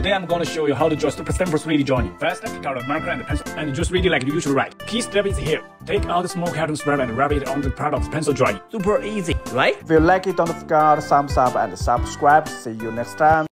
Today I'm going to show you how to draw super simple 3D drawing. First, pick out a marker and a pencil and just read like you usually write. Key step is here. Take out the small cartoon strip and rub it on the part of the pencil drawing. Super easy, right? If you like it, don't forget thumbs up and subscribe. See you next time.